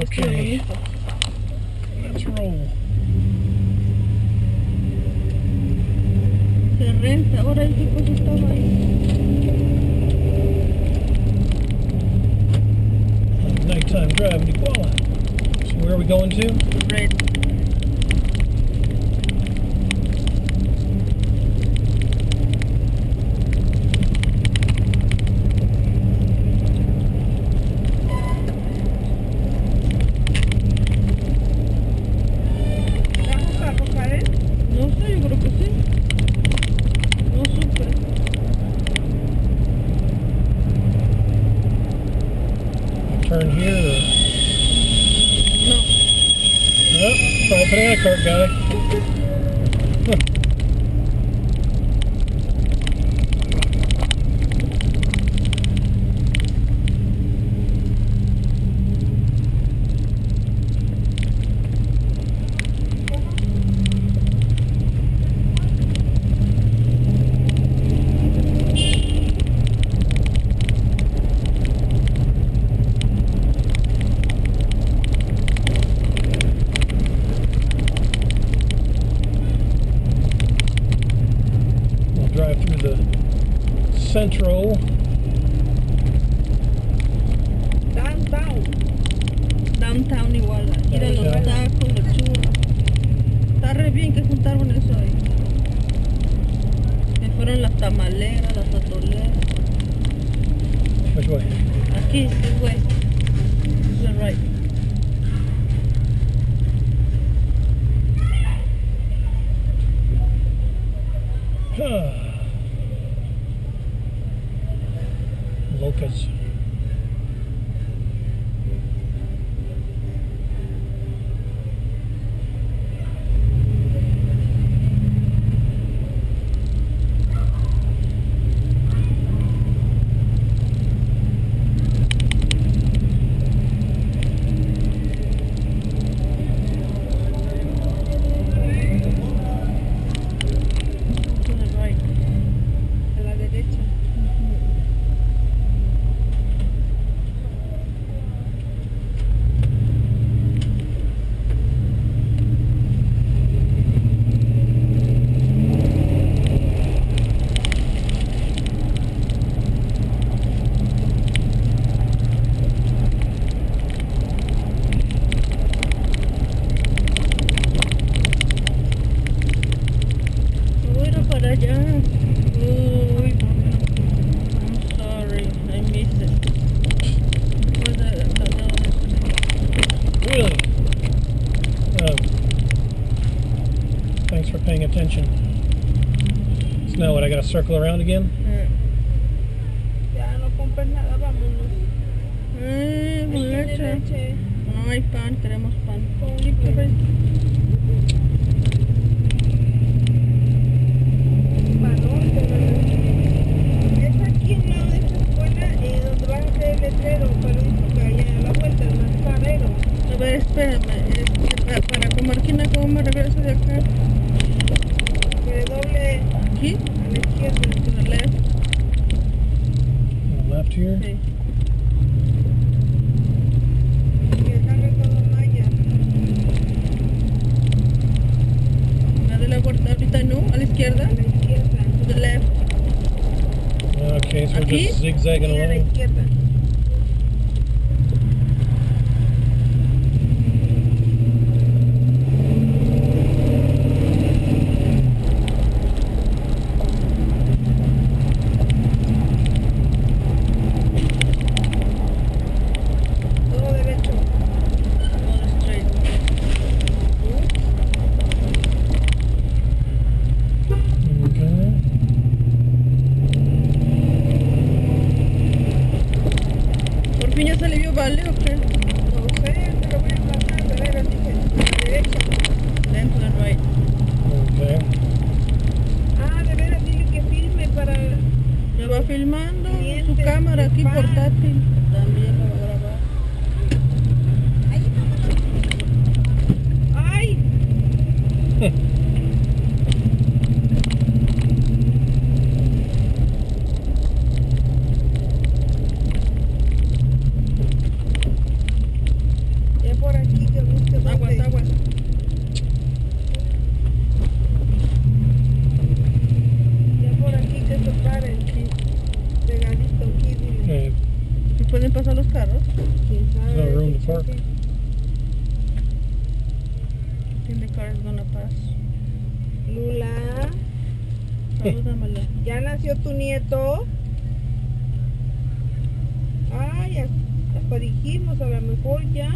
Esto es lo Okay. Let's roll. Se renta. Ahora el tipo estaba ahí. Nighttime drive in Iguala. So where are we going to? Red. Right, banana cart guy. Central. Downtown. Downtown Iguala. Ir a los tacos, los churros. Está re bien que juntaron eso ahí. Que fueron las tamaleras, las atoleras. Which way? Aquí, this way. To the right. Louca ir para allá. Uy. I'm sorry. I missed it. The, the, Really? Um, thanks for paying attention. So now what, I gotta circle around again? Ya no compres nada, vámonos. Ahí tiene leche. leche. No hay pan, queremos pan. Letrero, que allá a la vuelta, el mascarero. A ver, espérame. Es que para, para Comarquina, ¿cómo me regreso de acá? Doble Aquí. a la izquierda. To the left. On the left here? Sí. Ahorita no, a la izquierda. A la izquierda. To the left. Okay, so we're just zigzagging along. izquierda. Todo derecho. Todo straight. Okay. ¿Por fin ya se le vio vale o qué? No sé, te lo voy a pasar, de veras, dije, derecha. The right. Okay. Ah, de veras, dile que filme para... Ya va filmando su cámara aquí portátil. También la va a grabar. ¡Ay! Ya ¿Quién sabe? no room to park. Tiene cars gonna pass. Lula, Salúdamela. ¿ya nació tu nieto? Ay, hasta- dijimos, a lo mejor ya.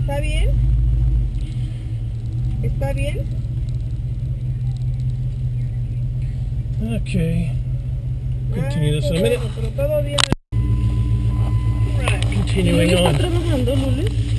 ¿Está bien? ¿Está bien? Okay. Continue Ah, this in a minute. Pero todo bien. Continuing ¿Luli está on.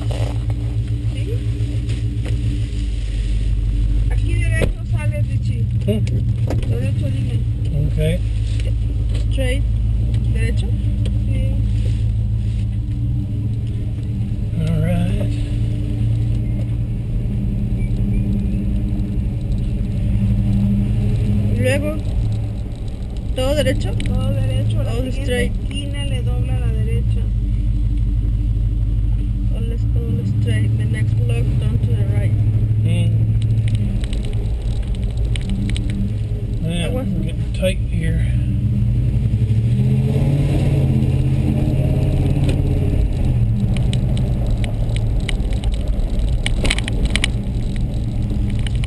Derecho? Todo derecho. La All straight. esquina le dobla a la derecha. All, all straight. The next block down to the right. Hmm. Yeah, we're getting tight here.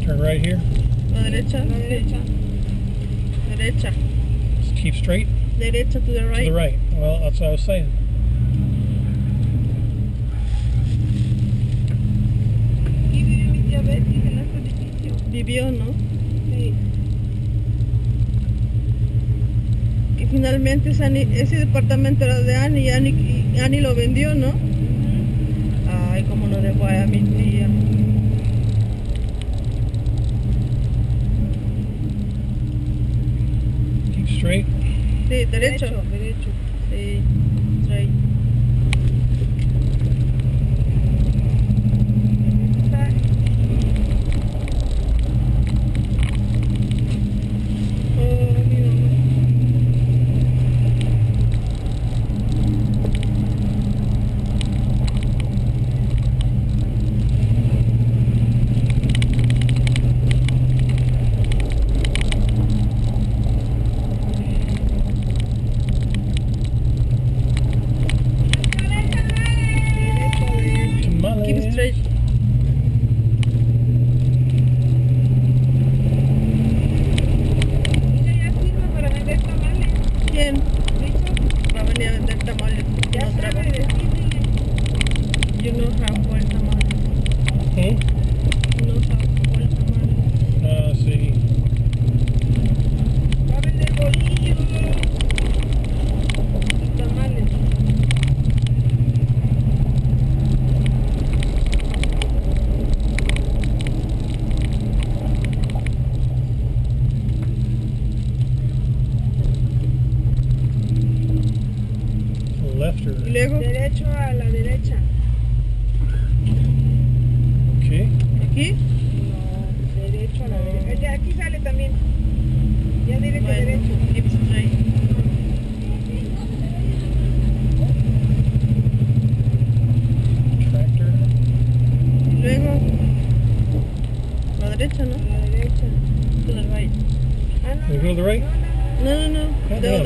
Turn right here. ¿La derecha? La derecha. Derecha. Keep straight Derecha to the to right. the right. Well, that's what I was saying. Aquí vive mi tía Betty en este edificio. Vivió, ¿no? Sí. Y finalmente ese, departamento era de Annie y Annie, y Annie lo vendió, ¿no? Ay, cómo lo dejó a mi tía. Keep straight. Sí, derecho. Derecho. Sí,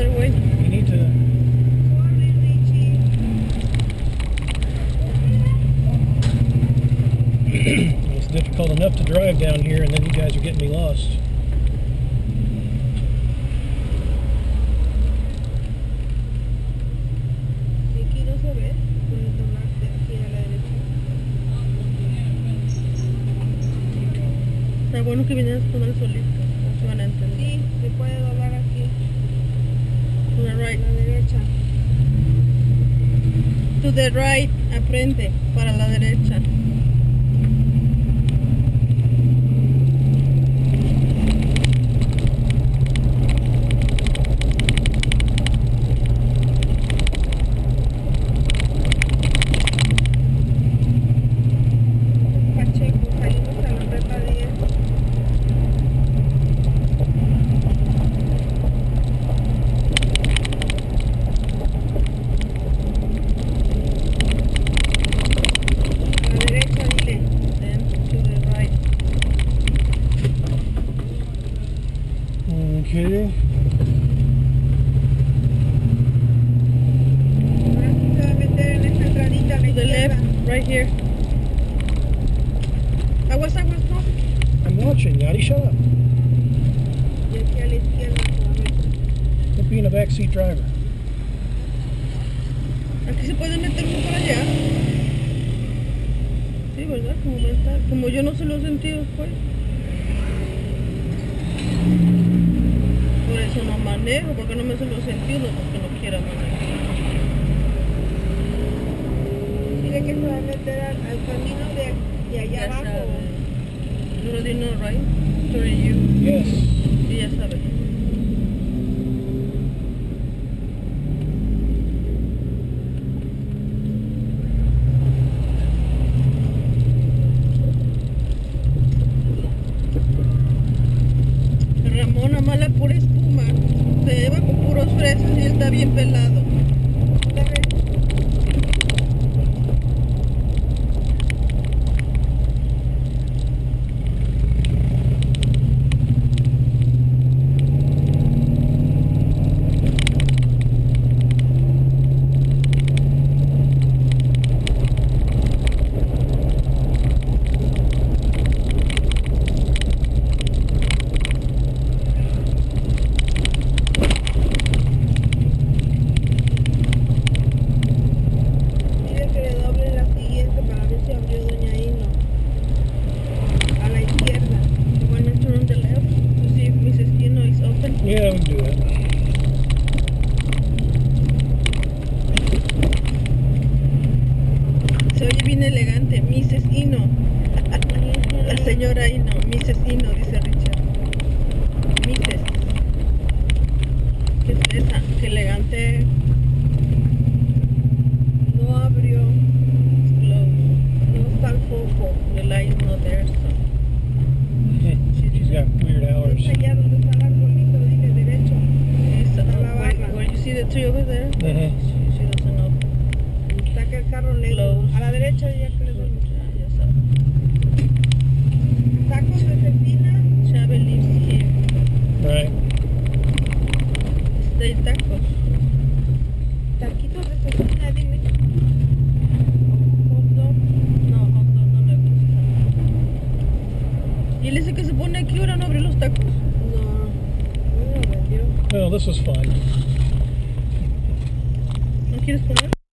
no. Yeah, The no. other way. You need to. It's difficult enough to drive down here, and then you guys are getting me lost. Si aquí no se ve, puedes tomarte aquí a la derecha. Está bueno que vinieras con el solito. No se van a entender. Sí, se puede doblar aquí. To the A right. derecha. To the right, a para la derecha. Vale. Ahora left, right here. Aguas, aguas, no. I'm watching, Yadi, shut up. Y aquí a la izquierda se a backseat driver. Aquí se puede meter uno para allá. Sí, ¿verdad? Como, como yo no se lo he sentido, pues. Eso no manejo, porque no me se lo he sentido, porque no quiera manejar. Dile que se va a meter al, al camino de, de allá Ya abajo. sabe. You already know, right? Sorry, you. Yes. Sí, ya sabe. Bien pelado. Dame. Dile que le doble la siguiente para ver si abrió Doña Hino. A la izquierda. You wanna turn the left to see if Mrs. Kino is open? Yeah, we can do it. Se oye bien elegante, Mrs. Ino. La señora Ino, Mrs. Ino, dice Richard. Mrs. ¿Qué elegante. No abrió. Closed. No está el foco. The light not there, so. She's got weird hours. Allá donde está el arbolito, dile derecho. Uh, la where, you see the tree over there? Mhm. She, she doesn't know. Saca el carro negro. Close. A la derecha ya que le doy.